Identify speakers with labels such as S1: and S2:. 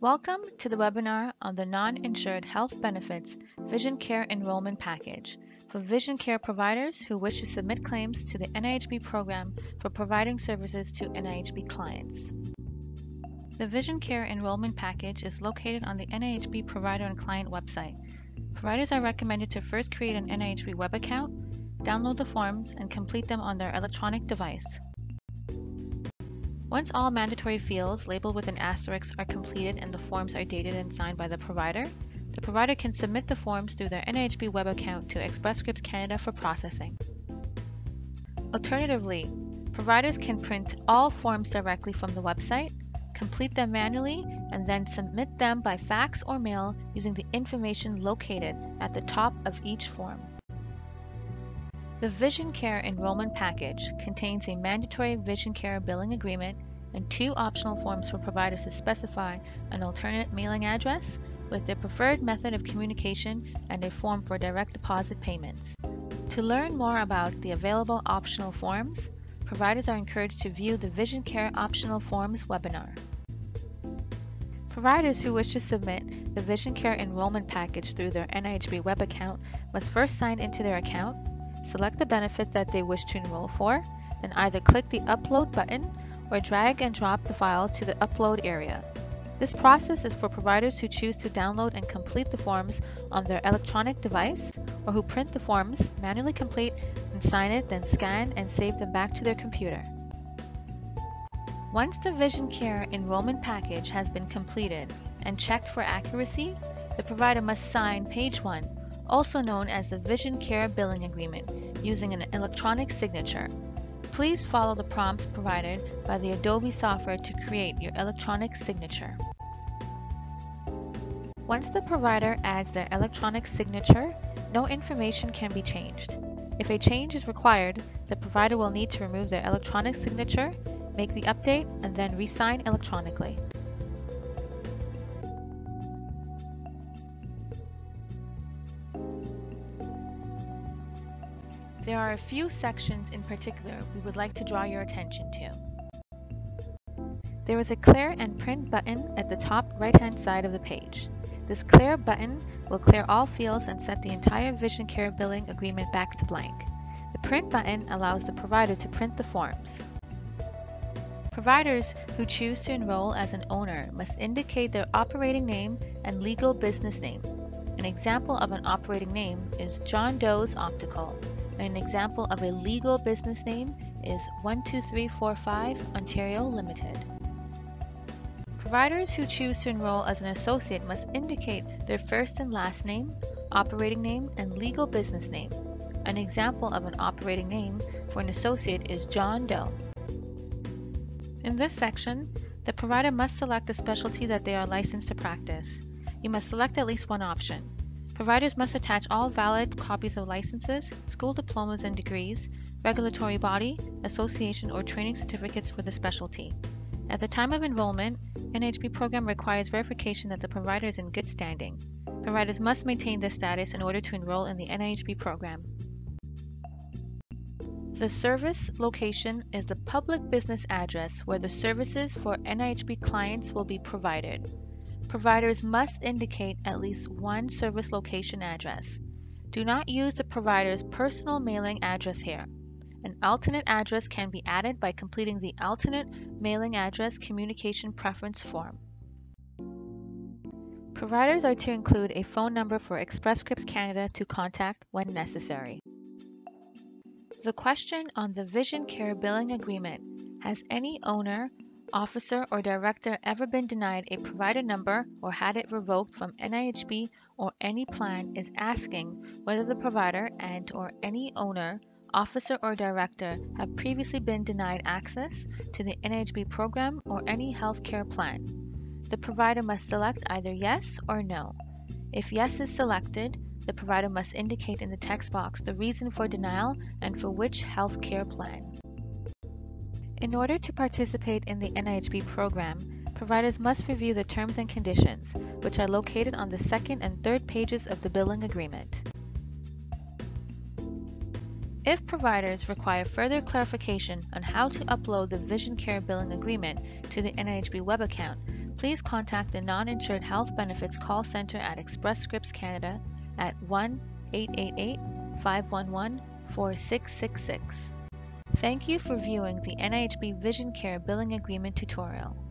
S1: Welcome to the webinar on the Non-Insured Health Benefits Vision Care Enrollment Package for vision care providers who wish to submit claims to the NIHB program for providing services to NIHB clients. The Vision Care Enrollment Package is located on the NIHB provider and client website. Providers are recommended to first create an NIHB web account, download the forms, and complete them on their electronic device. Once all mandatory fields labeled with an asterisk are completed and the forms are dated and signed by the provider, the provider can submit the forms through their NIHB web account to Express Scripts Canada for processing. Alternatively, providers can print all forms directly from the website, complete them manually, and then submit them by fax or mail using the information located at the top of each form. The Vision Care Enrollment Package contains a mandatory vision care billing agreement and two optional forms for providers to specify an alternate mailing address with their preferred method of communication and a form for direct deposit payments. To learn more about the available optional forms, providers are encouraged to view the Vision Care Optional Forms webinar. Providers who wish to submit the Vision Care Enrollment Package through their NIHB web account must first sign into their account select the benefit that they wish to enroll for, then either click the Upload button or drag and drop the file to the Upload area. This process is for providers who choose to download and complete the forms on their electronic device or who print the forms, manually complete and sign it, then scan and save them back to their computer. Once the Vision Care enrollment package has been completed and checked for accuracy, the provider must sign page 1 also known as the Vision Care Billing Agreement, using an electronic signature. Please follow the prompts provided by the Adobe software to create your electronic signature. Once the provider adds their electronic signature, no information can be changed. If a change is required, the provider will need to remove their electronic signature, make the update, and then re-sign electronically. There are a few sections in particular we would like to draw your attention to. There is a clear and print button at the top right hand side of the page. This clear button will clear all fields and set the entire Vision Care billing agreement back to blank. The print button allows the provider to print the forms. Providers who choose to enroll as an owner must indicate their operating name and legal business name. An example of an operating name is John Doe's Optical. An example of a legal business name is 12345 Ontario Limited. Providers who choose to enroll as an associate must indicate their first and last name, operating name, and legal business name. An example of an operating name for an associate is John Doe. In this section, the provider must select a specialty that they are licensed to practice. You must select at least one option. Providers must attach all valid copies of licenses, school diplomas and degrees, regulatory body, association, or training certificates for the specialty. At the time of enrollment, NIHB program requires verification that the provider is in good standing. Providers must maintain this status in order to enroll in the NIHB program. The service location is the public business address where the services for NIHB clients will be provided. Providers must indicate at least one service location address. Do not use the provider's personal mailing address here. An alternate address can be added by completing the alternate mailing address communication preference form. Providers are to include a phone number for Express Scripts Canada to contact when necessary. The question on the Vision Care Billing Agreement has any owner officer, or director ever been denied a provider number or had it revoked from NIHB or any plan is asking whether the provider and or any owner, officer or director have previously been denied access to the NIHB program or any healthcare plan. The provider must select either yes or no. If yes is selected, the provider must indicate in the text box the reason for denial and for which healthcare plan. In order to participate in the NIHB program, providers must review the terms and conditions, which are located on the second and third pages of the billing agreement. If providers require further clarification on how to upload the Vision Care billing agreement to the NIHB web account, please contact the Non-Insured Health Benefits Call Center at Express Scripts Canada at 1-888-511-4666. Thank you for viewing the NIHB Vision Care Billing Agreement tutorial.